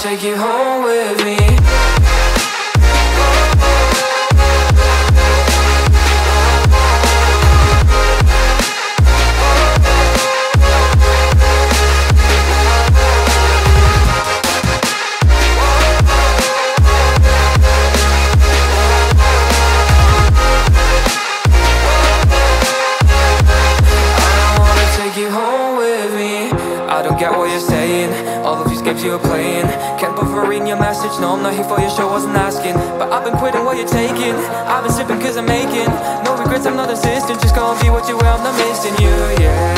take you home with me. I don't get what you're saying. All of these games you're playing no, I'm not here for your show, wasn't asking. But I've been quitting what you're taking? I've been sipping cause I'm making No regrets, I'm not insistent Just gonna be what you were, I'm not missing you, yeah.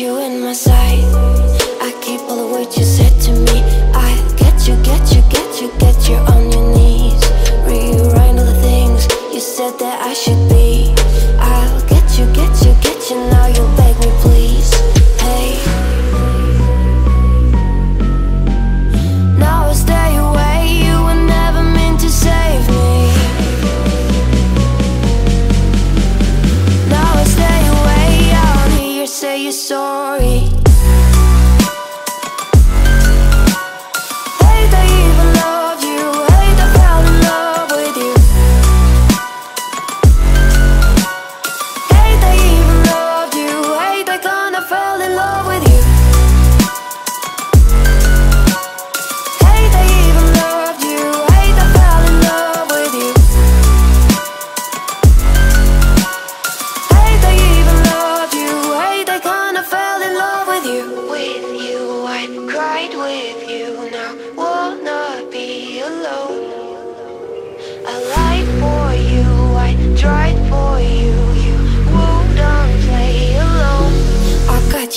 you in my sight.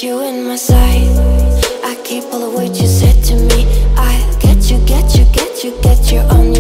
you in my sight. I keep all of what you said to me. I get you, get you, get you, get you on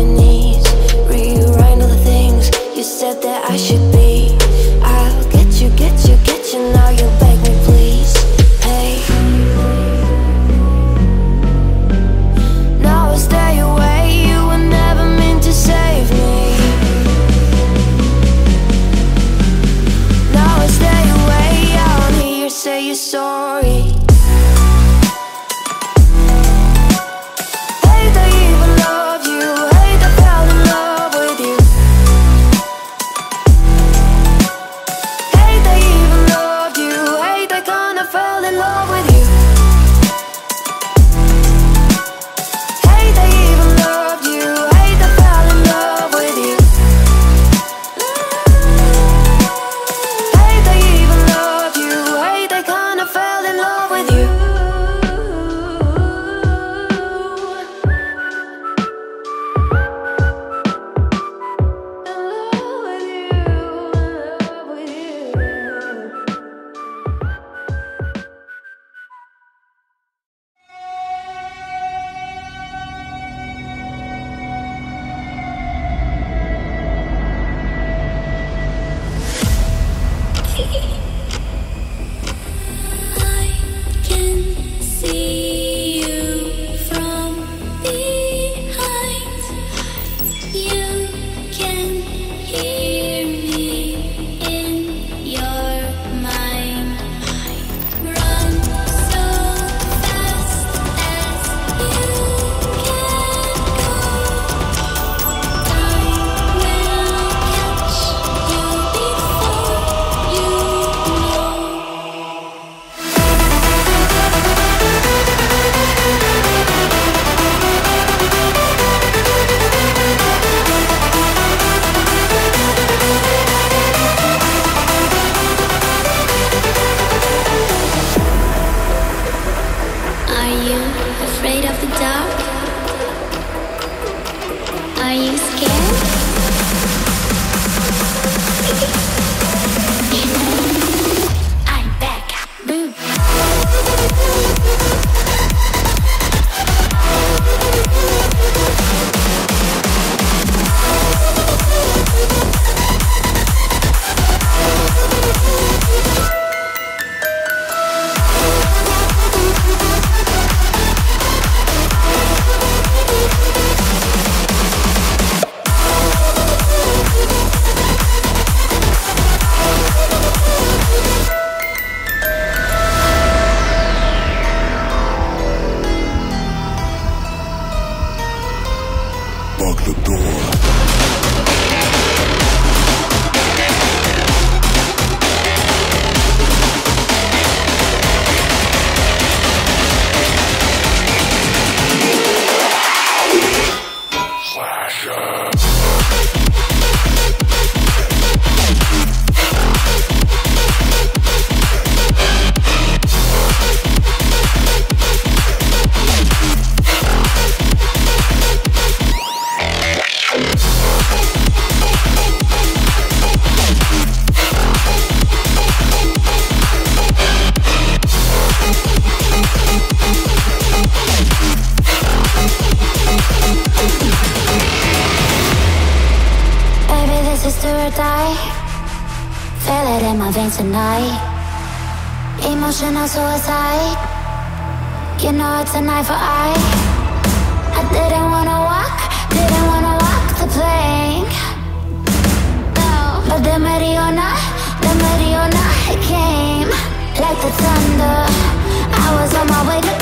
Are you scared? bug the door. In my veins tonight. Emotional suicide. You know it's a eye for eye. I didn't wanna walk, didn't wanna walk the plank. No, but the Mariona, the Mariona, it came like the thunder. I was on my way to.